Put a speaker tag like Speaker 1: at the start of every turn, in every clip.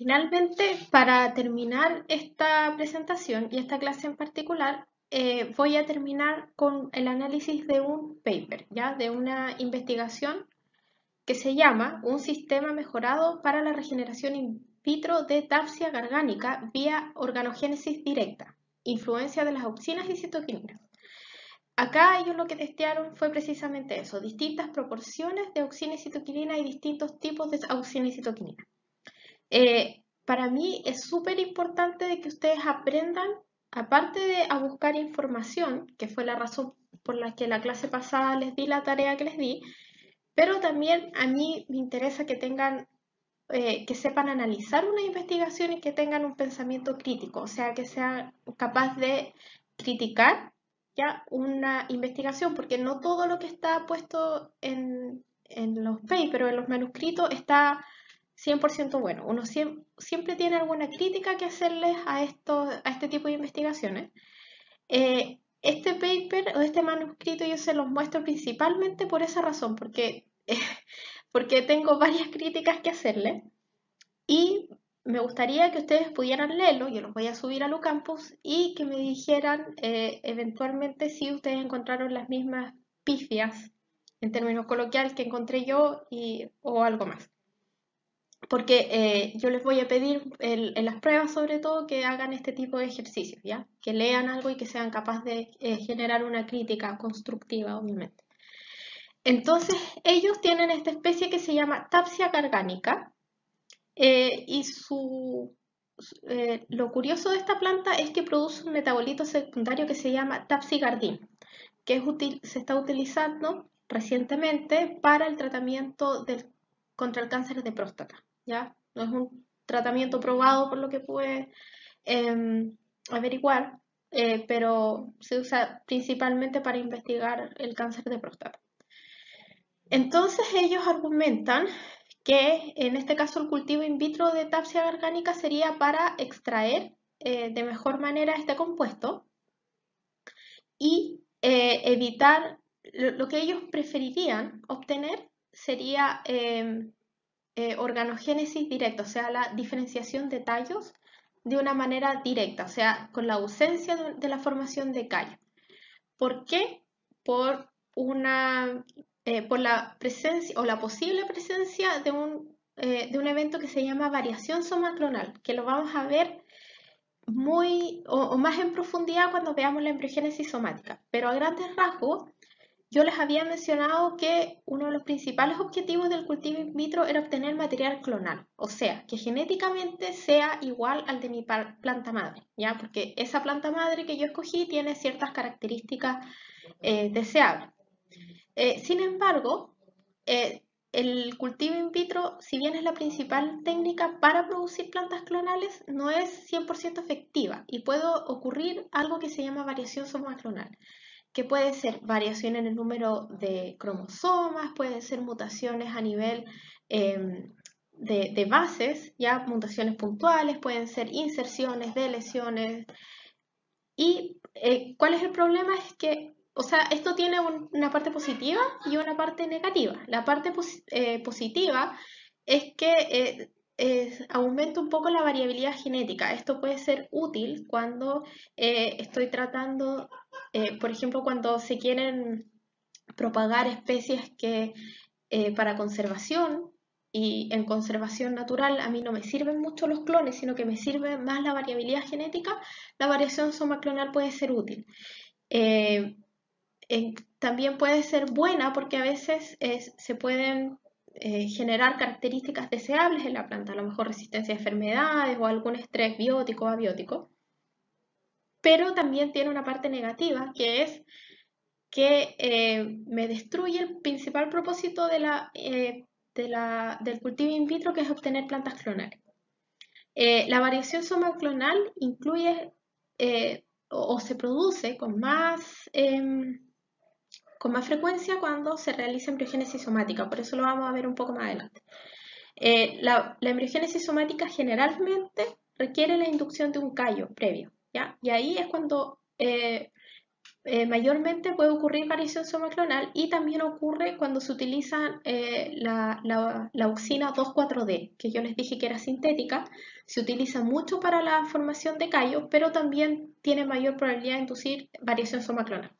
Speaker 1: Finalmente, para terminar esta presentación y esta clase en particular, eh, voy a terminar con el análisis de un paper, ¿ya? de una investigación que se llama Un sistema mejorado para la regeneración in vitro de Tapsia gargánica vía organogénesis directa, influencia de las auxinas y citoquininas. Acá ellos lo que testearon fue precisamente eso, distintas proporciones de auxina y citoquinina y distintos tipos de auxina y citoquinina. Eh, para mí es súper importante de que ustedes aprendan aparte de a buscar información, que fue la razón por la que la clase pasada les di la tarea que les di, pero también a mí me interesa que tengan, eh, que sepan analizar una investigación y que tengan un pensamiento crítico, o sea, que sean capaz de criticar ya una investigación, porque no todo lo que está puesto en, en los papers en los manuscritos está 100% bueno. Uno siempre, tiene alguna crítica que hacerles a, a este tipo de investigaciones. Eh, este paper o este manuscrito yo se los muestro principalmente por esa razón, porque, porque tengo varias críticas que hacerle y me gustaría que ustedes pudieran leerlo, yo los voy a subir a Lucampus y que me dijeran eh, eventualmente si ustedes encontraron las mismas pifias en términos coloquiales que encontré yo y, o algo más porque eh, yo les voy a pedir en las pruebas sobre todo que hagan este tipo de ejercicios, ¿ya? Que lean algo y que sean capaces de eh, generar una crítica constructiva, obviamente. Entonces, ellos tienen esta especie que se llama Tapsia gargánica eh, y su, lo curioso de esta planta es que produce un metabolito secundario que se llama tapsigardin, que es se está utilizando recientemente para el tratamiento contra el cáncer de próstata. No es un tratamiento probado por lo que pude em, averiguar, eh, pero se usa principalmente para investigar el cáncer de próstata. Entonces ellos argumentan que en este caso el cultivo in vitro de tapsia orgánica sería para extraer eh, de mejor manera este compuesto y eh, evitar lo, que ellos preferirían obtener sería em, eh, organogénesis directa, o sea, la diferenciación de tallos de una manera directa, o sea, con la ausencia de, la formación de callo. ¿Por qué? Por, una, eh, por la presencia o la posible presencia de un, eh, de un evento que se llama variación somaclonal, que lo vamos a ver muy o, más en profundidad cuando veamos la embriogénesis somática. Pero a grandes rasgos, yo les había mencionado que uno de los principales objetivos del cultivo in vitro era obtener material clonal, o sea, que genéticamente sea igual al de mi planta madre, ¿ya? Porque esa planta madre que yo escogí tiene ciertas características eh, deseables. Eh, sin embargo, eh, el cultivo in vitro, si bien es la principal técnica para producir plantas clonales, no es 100% efectiva y puede ocurrir algo que se llama variación somaclonal que puede ser variación en el número de cromosomas, pueden ser mutaciones a nivel em, de, bases, ya mutaciones puntuales, pueden ser inserciones, deleciones. ¿Y eh, cuál es el problema? Es que, o sea, esto tiene una parte positiva y una parte negativa. La parte eh, positiva es que eh, aumenta un poco la variabilidad genética. Esto puede ser útil cuando eh, estoy tratando, eh, por ejemplo, cuando se quieren propagar especies que eh, para conservación y en conservación natural a mí no me sirven mucho los clones, sino que me sirve más la variabilidad genética, la variación somaclonal puede ser útil. también puede ser buena porque a veces se pueden eh, generar características deseables en la planta, a lo mejor resistencia a enfermedades o algún estrés biótico o abiótico. Pero también tiene una parte negativa que es que eh, me destruye el principal propósito eh, del cultivo in vitro, que es obtener plantas clonales. la variación somaclonal incluye o, se produce con más em, con más frecuencia cuando se realiza embriogénesis somática, por eso lo vamos a ver un poco más adelante. Eh, la, embriogénesis somática generalmente requiere la inducción de un callo previo, ¿ya? Y ahí es cuando eh, eh, mayormente puede ocurrir variación somaclonal y también ocurre cuando se utiliza la, la, la, auxina 2,4-D, que yo les dije que era sintética, se utiliza mucho para la formación de callos, pero también tiene mayor probabilidad de inducir variación somaclonal.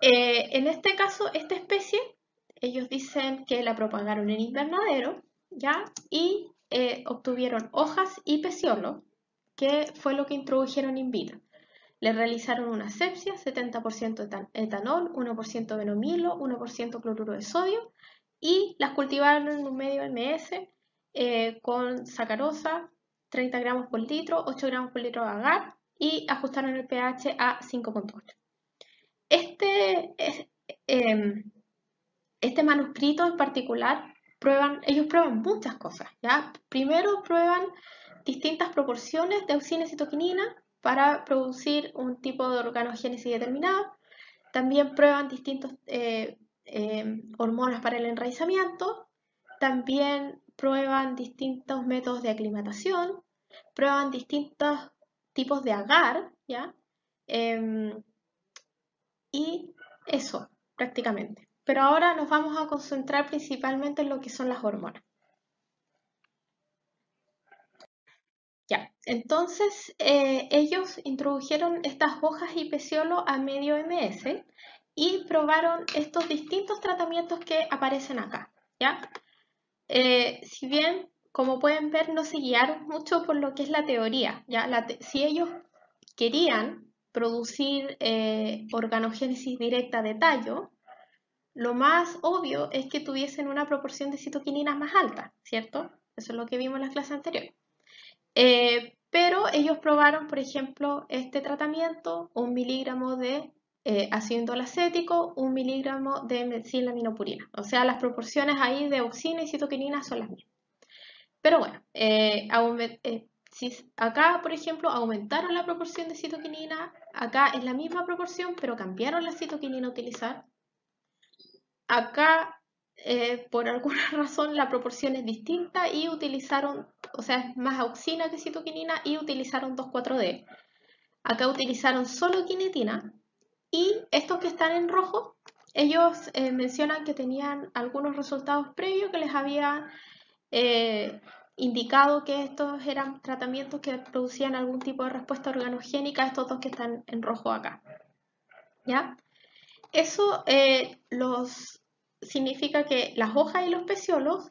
Speaker 1: Eh, en este caso, esta especie, ellos dicen que la propagaron en invernadero, ¿ya? Y obtuvieron hojas y peciolo, que fue lo que introdujeron in vitro. Le realizaron una asepsia, 70% etanol, 1% venomilo, 1% cloruro de sodio y las cultivaron en un medio MS eh, con sacarosa, 30 gramos por litro, 8 gramos por litro de agar y ajustaron el pH a 5.8. Este, em, este manuscrito en particular, prueban, ellos prueban muchas cosas. ¿ya? Primero prueban distintas proporciones de auxina y citoquinina para producir un tipo de organogénesis determinado. También prueban distintas eh, eh, hormonas para el enraizamiento. También prueban distintos métodos de aclimatación. Prueban distintos tipos de agar, ¿ya? Em, y eso, prácticamente. Pero ahora nos vamos a concentrar principalmente en lo que son las hormonas. Ya, entonces eh, ellos introdujeron estas hojas y peciolo a medio MS y probaron estos distintos tratamientos que aparecen acá, ¿ya? Eh, si bien, como pueden ver, no se guiaron mucho por lo que es la teoría, ¿ya? si ellos querían producir eh, organogénesis directa de tallo, lo más obvio es que tuviesen una proporción de citoquininas más alta, ¿cierto? Eso es lo que vimos en la clase anterior. Eh, pero ellos probaron, por ejemplo, este tratamiento, un miligramo de eh, ácido indolacético, un miligramo de metilaminopurina. O sea, las proporciones ahí de oxina y citoquinina son las mismas. Pero bueno, eh, acá, por ejemplo, aumentaron la proporción de citoquinina, acá es la misma proporción, pero cambiaron la citoquinina a utilizar. Acá eh, por alguna razón la proporción es distinta y utilizaron, o sea, es más auxina que citoquinina y utilizaron 2,4-D. Acá utilizaron solo quinetina y estos que están en rojo, ellos eh, mencionan que tenían algunos resultados previos que les había eh, indicado que estos eran tratamientos que producían algún tipo de respuesta organogénica, estos dos que están en rojo acá. ¿Ya? Eso los significa que las hojas y los peciolos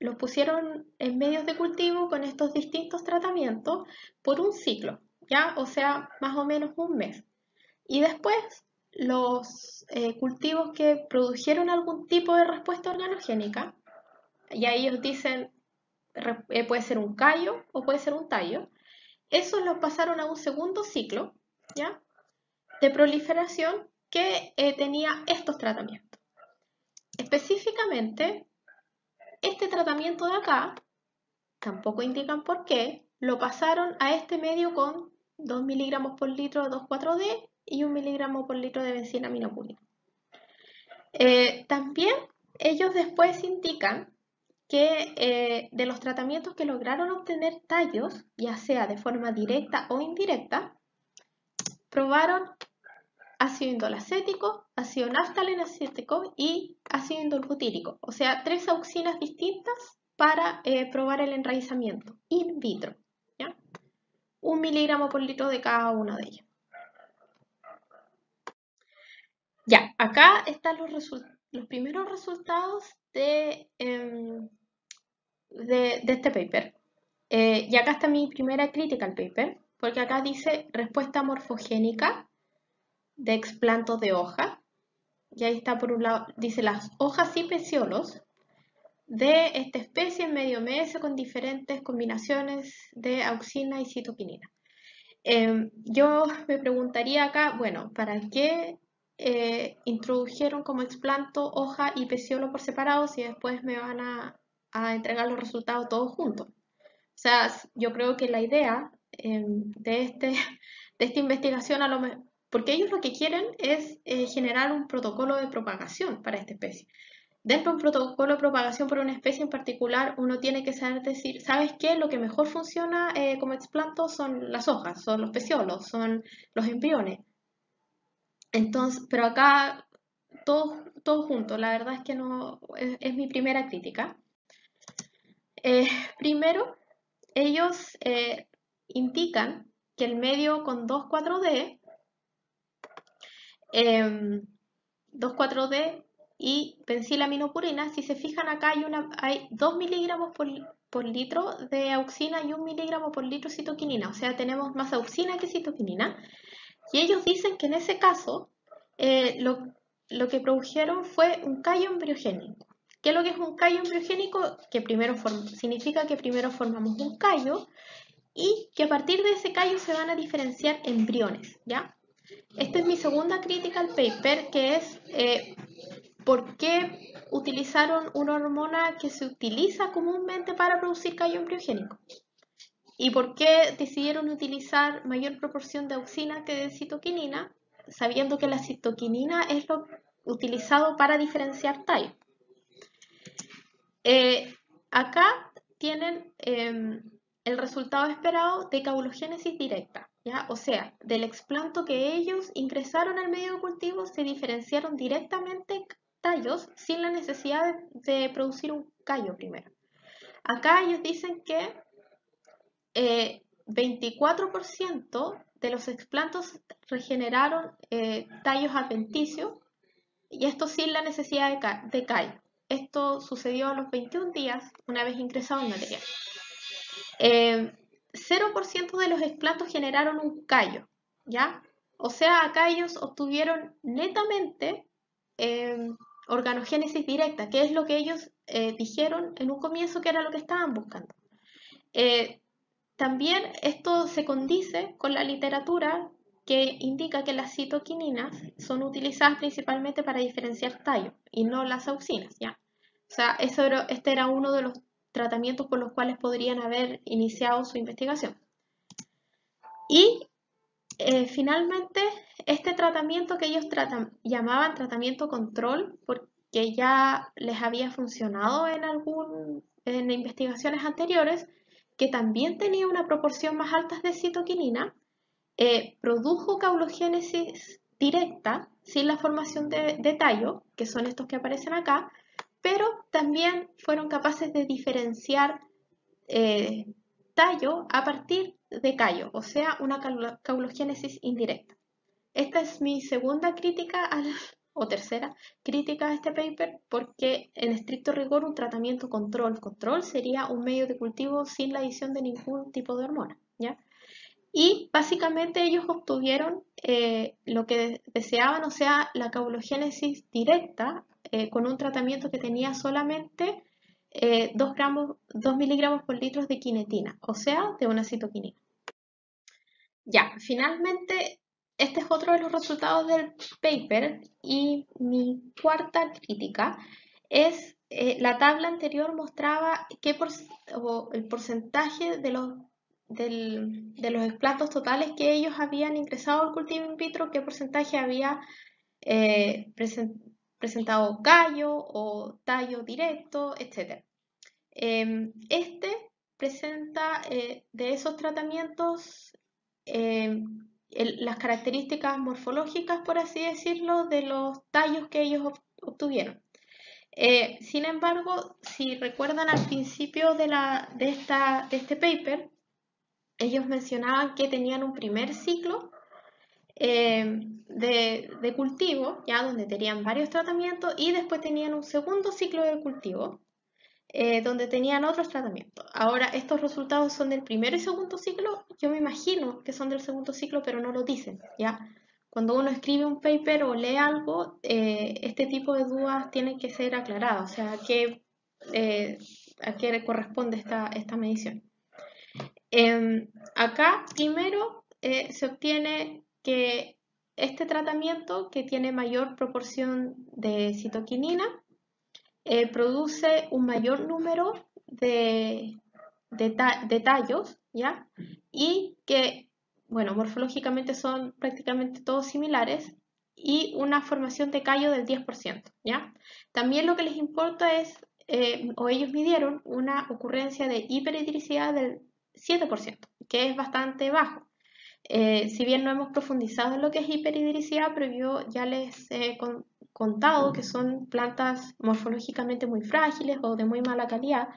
Speaker 1: los pusieron en medios de cultivo con estos distintos tratamientos por un ciclo, ¿ya? O sea, más o menos un mes. Y después los eh, cultivos que produjeron algún tipo de respuesta organogénica, y ahí ellos dicen, eh, puede ser un callo o puede ser un tallo, esos los pasaron a un segundo ciclo, ¿ya? De proliferación que eh, tenía estos tratamientos. Específicamente, este tratamiento de acá, tampoco indican por qué, lo pasaron a este medio con 2 miligramos por litro de 2,4-D y 1 miligramo por litro de benzina. Eh, también ellos después indican que eh, de los tratamientos que lograron obtener tallos, ya sea de forma directa o indirecta, probaron ácido indolacético, ácido naftalenacético y ácido indolbutírico, o sea, tres auxinas distintas para eh, probar el enraizamiento in vitro. ¿ya? Un miligramo por litro de cada una de ellas. Ya, acá están los, primeros resultados de, em, de, este paper. Eh, y acá está mi primera crítica al paper, porque acá dice respuesta morfogénica de explantos de hoja. Y ahí está por un lado, dice las hojas y peciolos de esta especie en medio mes con diferentes combinaciones de auxina y citoquinina. Em, yo me preguntaría acá, bueno, ¿para qué eh, introdujeron como explanto hoja y peciolo por separado si después me van a, entregar los resultados todos juntos? O sea, yo creo que la idea em, de, este, de esta investigación a porque ellos lo que quieren es eh, generar un protocolo de propagación para esta especie. Dentro de un protocolo de propagación por una especie en particular, uno tiene que saber decir, ¿sabes qué? Lo que mejor funciona eh, como explanto son las hojas, son los peciolos, son los embriones. Entonces, pero acá todos todo juntos, la verdad es que no es, mi primera crítica. Eh, primero, ellos eh, indican que el medio con 2,4-D, 2,4-D em, y pensilaminopurina, si se fijan acá hay, una, hay 2 miligramos por, por litro de auxina y 1 miligramo por litro de citoquinina, o sea, tenemos más auxina que citoquinina. Y ellos dicen que en ese caso eh, lo, lo, que produjeron fue un callo embriogénico. ¿Qué es lo que es un callo embriogénico? Que primero significa que primero formamos un callo y que a partir de ese callo se van a diferenciar embriones, ¿ya? Esta es mi segunda crítica al paper, que es eh, por qué utilizaron una hormona que se utiliza comúnmente para producir callo embriogénico. ¿Y por qué decidieron utilizar mayor proporción de auxina que de citoquinina, sabiendo que la citoquinina es lo utilizado para diferenciar tallo? Eh, acá tienen em, el resultado esperado de caulogénesis directa, ¿ya? o sea, del explanto que ellos ingresaron al medio de cultivo se diferenciaron directamente tallos sin la necesidad de producir un callo primero. Acá ellos dicen que 24% eh, de los explantos regeneraron eh, tallos adventicios y esto sin la necesidad de, callo. Esto sucedió a los 21 días una vez ingresado el material. 0% eh, de los explantos generaron un callo, ¿ya? O sea, acá ellos obtuvieron netamente organogénesis directa, que es lo que ellos dijeron en un comienzo que era lo que estaban buscando. También esto se condice con la literatura que indica que las citoquininas son utilizadas principalmente para diferenciar tallo y no las auxinas, ¿ya? O sea, eso este era uno de los tratamientos por los cuales podrían haber iniciado su investigación. Y eh, finalmente, este tratamiento que ellos llamaban tratamiento control, porque ya les había funcionado en, en investigaciones anteriores, que también tenía una proporción más alta de citoquinina, eh, produjo caulogénesis directa sin la formación de, tallo, que son estos que aparecen acá, pero también fueron capaces de diferenciar eh, tallo a partir de callo, o sea, una caulogénesis indirecta. Esta es mi segunda crítica al, o tercera crítica a este paper porque en estricto rigor un tratamiento control control sería un medio de cultivo sin la adición de ningún tipo de hormona, ¿ya? Y básicamente ellos obtuvieron eh, lo que deseaban, o sea, la caulogénesis directa eh, con un tratamiento que tenía solamente 2, eh, gramos, 2 miligramos por litro de quinetina, o sea, de una citoquinina. Ya, finalmente este es otro de los resultados del paper y mi cuarta crítica es eh, la tabla anterior mostraba qué el porcentaje de los, de los explantos totales que ellos habían ingresado al cultivo in vitro, qué porcentaje había eh, presentado callo o tallo directo, etc. Em, este presenta eh, de esos tratamientos em, las características morfológicas, por así decirlo, de los tallos que ellos obtuvieron. Eh, sin embargo, si recuerdan al principio de, la, de, esta, de este paper, ellos mencionaban que tenían un primer ciclo eh, de, cultivo, ya donde tenían varios tratamientos, y después tenían un segundo ciclo de cultivo, eh, donde tenían otros tratamientos. Ahora, estos resultados son del primer y segundo ciclo, yo me imagino que son del segundo ciclo, pero no lo dicen, ¿ya? Cuando uno escribe un paper o lee algo, eh, este tipo de dudas tienen que ser aclaradas, o sea, ¿a qué, a corresponde esta, esta medición? Em, acá, primero, se obtiene que este tratamiento, que tiene mayor proporción de citoquinina, eh, produce un mayor número de, de, tallos, ¿ya? Y que, bueno, morfológicamente son prácticamente todos similares y una formación de callo del 10%, ¿ya? También lo que les importa es, eh, o ellos midieron, una ocurrencia de hiperhidricidad del 7%, que es bastante bajo. Eh, si bien no hemos profundizado en lo que es hiperhidricidad, pero yo ya les he contado que son plantas morfológicamente muy frágiles o de muy mala calidad,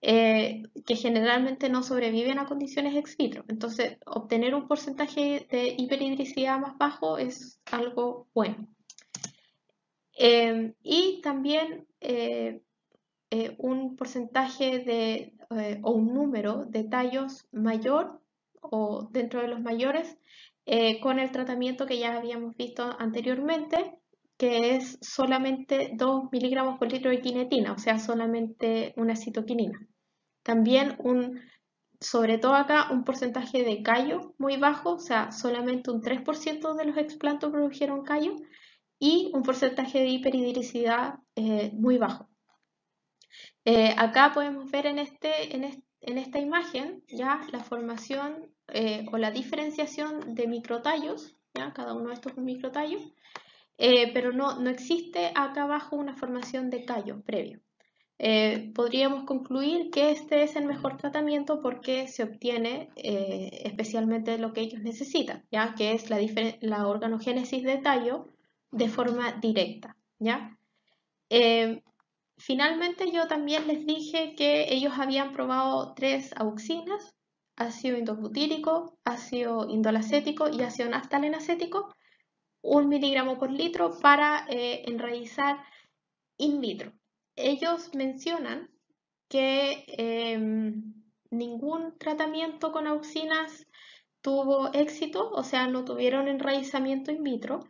Speaker 1: eh, que generalmente no sobreviven a condiciones ex vitro. Entonces, obtener un porcentaje de hiperhidricidad más bajo es algo bueno. Em, y también eh, un porcentaje de, o un número de tallos mayor o dentro de los mayores eh, con el tratamiento que ya habíamos visto anteriormente, que es solamente 2 miligramos por litro de quinetina, o sea, solamente una citoquinina. También un, sobre todo acá, un porcentaje de callo muy bajo, o sea, solamente un 3% de los explantos produjeron callo y un porcentaje de hiperhidricidad eh, muy bajo. Eh, acá podemos ver en, este, en esta imagen ya la formación eh, o la diferenciación de microtallos, ¿ya? cada uno de estos es un microtallo, eh, pero no, no, existe acá abajo una formación de callo previo. Eh, podríamos concluir que este es el mejor tratamiento porque se obtiene especialmente lo que ellos necesitan, ¿ya? que es la, la organogénesis de tallo de forma directa. ¿ya? Finalmente yo también les dije que ellos habían probado tres auxinas, ácido indobutírico, ácido indolacético y ácido naftalenacético, un miligramo por litro para eh, enraizar in vitro. Ellos mencionan que em, ningún tratamiento con auxinas tuvo éxito, o sea, no tuvieron enraizamiento in vitro.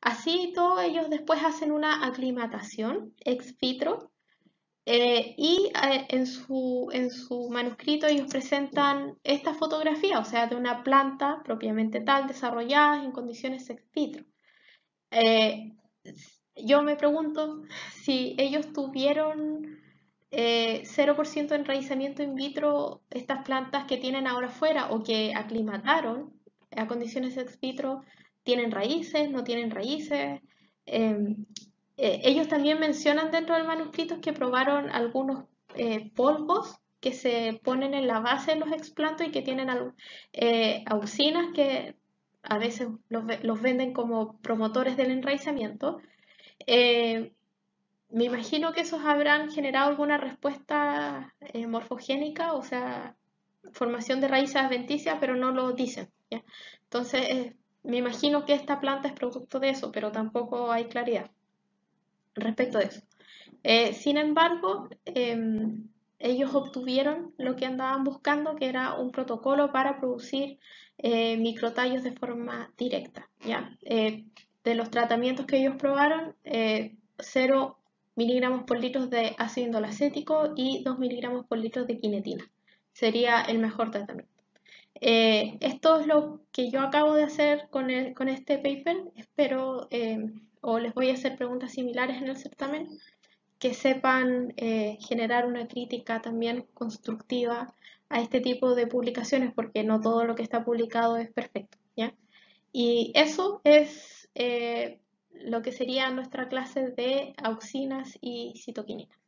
Speaker 1: Así todo, ellos después hacen una aclimatación ex vitro eh, y eh, en, su, en su manuscrito ellos presentan esta fotografía, o sea, de una planta propiamente tal, desarrollada en condiciones ex vitro. Eh, yo me pregunto si ellos tuvieron 0% de enraizamiento in vitro, estas plantas que tienen ahora fuera o que aclimataron a condiciones ex vitro, ¿tienen raíces? ¿No tienen raíces? Em, eh, ellos también mencionan dentro del manuscrito que probaron algunos eh, polvos que se ponen en la base de los explantos y que tienen eh, auxinas que a veces los, venden como promotores del enraizamiento. me imagino que esos habrán generado alguna respuesta morfogénica, o sea, formación de raíces adventicias, pero no lo dicen. Entonces, me imagino que esta planta es producto de eso, pero tampoco hay claridad respecto de eso. Eh, sin embargo, em, ellos obtuvieron lo que andaban buscando, que era un protocolo para producir eh, microtallos de forma directa. ¿ya? Eh, de los tratamientos que ellos probaron, 0 miligramos por litro de ácido indolacético y 2 miligramos por litro de quinetina. Sería el mejor tratamiento. Esto es lo que yo acabo de hacer con, este paper. Espero em, o les voy a hacer preguntas similares en el certamen, que sepan eh, generar una crítica también constructiva a este tipo de publicaciones, porque no todo lo que está publicado es perfecto. ¿ya? Y eso es eh, lo que sería nuestra clase de auxinas y citoquininas.